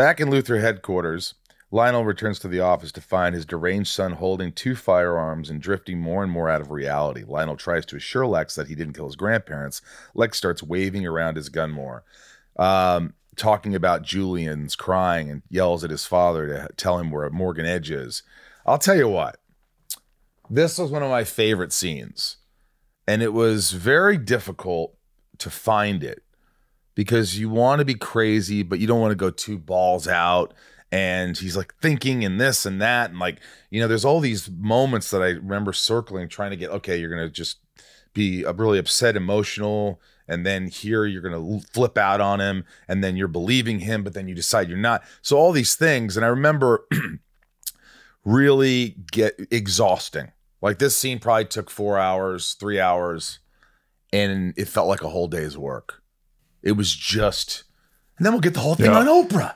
Back in Luthor headquarters, Lionel returns to the office to find his deranged son holding two firearms and drifting more and more out of reality. Lionel tries to assure Lex that he didn't kill his grandparents. Lex starts waving around his gun more, um, talking about Julian's crying and yells at his father to tell him where Morgan Edge is. I'll tell you what, this was one of my favorite scenes, and it was very difficult to find it because you want to be crazy, but you don't want to go too balls out. And he's like thinking and this and that. And like, you know, there's all these moments that I remember circling, trying to get, okay, you're going to just be really upset, emotional. And then here you're going to flip out on him. And then you're believing him, but then you decide you're not. So all these things. And I remember really get exhausting. Like this scene probably took four hours, three hours, and it felt like a whole day's work. It was just, and then we'll get the whole thing Yeah. on Oprah.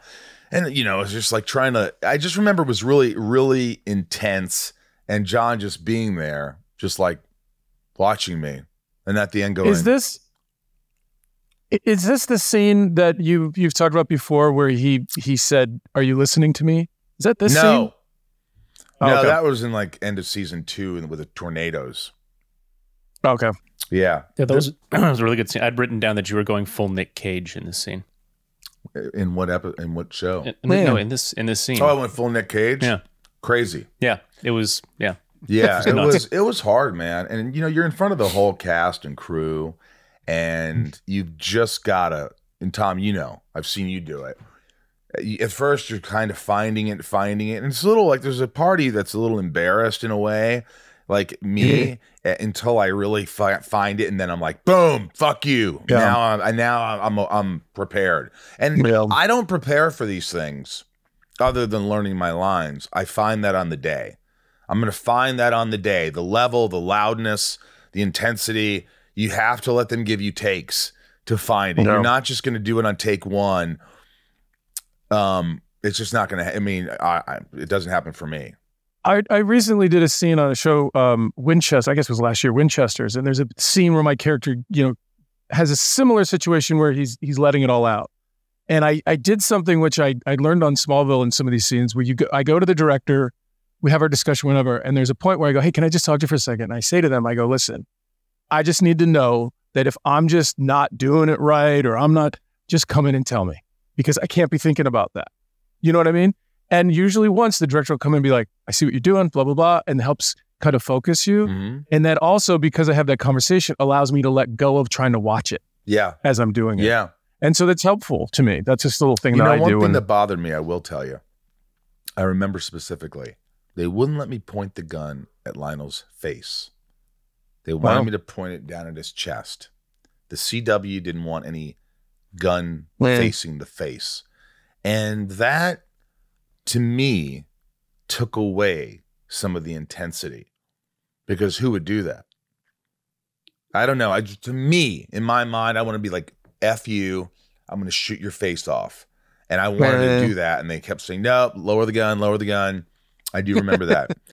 And, you know, it's just like trying to, I just remember it was really, really intense. And John just being there, just like watching me. And at the end going, Is this is this the scene that you you've talked about before where he he said, "Are you listening to me?" Is that this scene? no. Oh, no, okay. that was in like end of season two and with the tornadoes. Okay. Yeah. Yeah, that was, that was a really good scene. I'd written down that you were going full Nick Cage in this scene. In what episode? in what show? In, in the- no, in this in this scene. Oh, I went full Nick Cage. Yeah. Crazy. yeah, it was. Yeah, Yeah, it was it was hard, man. And you know, you're in front of the whole cast and crew, and you've just gotta. And Tom, you know, I've seen you do it. At first, you're kind of finding it, finding it, and it's a little like there's a party that's a little embarrassed in a way, like me, until I really fi- find it, and then I'm like, boom, fuck you. Yeah. Now I'm now I'm I'm prepared, and Yeah. I don't prepare for these things other than learning my lines. I find that on the day. I'm going to find that on the day. The level, the loudness, the intensity. You have to let them give you takes to find it. Yeah. You're not just going to do it on take one. Um, it's just not going to. I mean, I, I, it doesn't happen for me. I, I recently did a scene on a show, um, Winchester, I guess it was last year, Winchester's, and there's a scene where my character, you know, has a similar situation where he's he's letting it all out. And I, I did something which I, I learned on Smallville in some of these scenes where you go, I go to the director, we have our discussion, whatever, and there's a point where I go, hey, can I just talk to you for a second? And I say to them, I go, listen, I just need to know that if I'm just not doing it right or I'm not, just come in and tell me because I can't be thinking about that. You know what I mean? And usually once the director will come in and be like, I see what you're doing, blah, blah, blah, and helps kind of focus you. Mhm. And that also, because I have that conversation, allows me to let go of trying to watch it Yeah, as I'm doing it. yeah. And so that's helpful to me. That's just a little thing You that know, I one do. thing And that bothered me, I will tell you. I remember specifically, they wouldn't let me point the gun at Lionel's face. They wanted Wow. me to point it down at his chest. The CW didn't want any gun Man. facing the face. And that, to me, took away some of the intensity. Because who would do that? I don't know. I to me, in my mind, I want to be like, F you. I'm going to shoot your face off. And I wanted Man. to do that. And they kept saying, no, lower the gun, lower the gun. I do remember that.